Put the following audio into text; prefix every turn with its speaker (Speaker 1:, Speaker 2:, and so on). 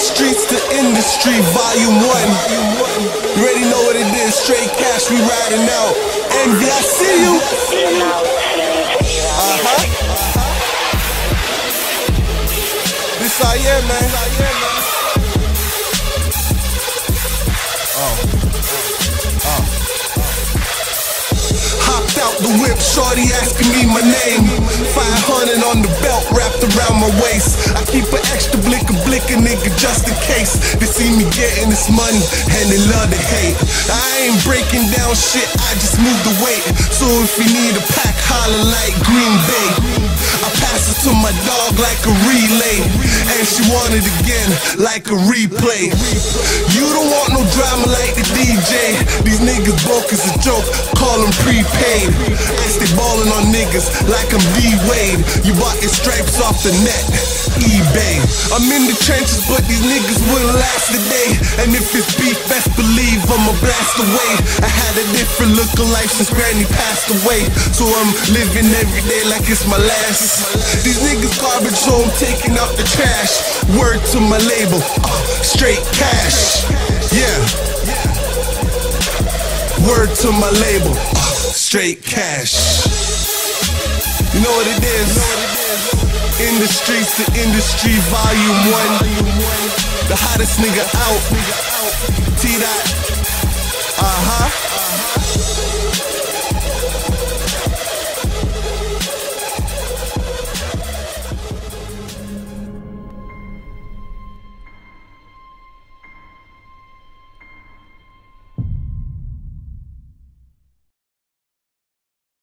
Speaker 1: streets to industry, volume one. You already know what it is, straight cash, we riding out. Envy, I see you. Uh-huh. Uh huh. This I am, man. Hopped out the whip, shorty asking me my name. 500 on the belt wrapped around my waist. I keep an extra blick a blick a nigga just in case they see me getting this money and they love to hate. I ain't breaking down shit, I just move the weight. So if you need a pack, holler like Green Bay. I pass it to my dog like a relay, and she want it again like a replay. You don't want no drama like the DJ. These niggas broke as a joke, call them prepaid. I stay ballin' on niggas like I'm D Wade. You bought your stripes off the net, eBay. I'm in the trenches, but these niggas won't last a day. And if it's beef, best believe I'ma blast away. I had a different look of life since Granny passed away, so I'm living every day like it's my last. These niggas garbage, so I'm taking out the trash. Word to my label, uh, straight cash. Yeah. Word to my label, uh, straight cash. You know what it is? Streets, the industry, volume one. The hottest nigga out. T dot. Uh huh.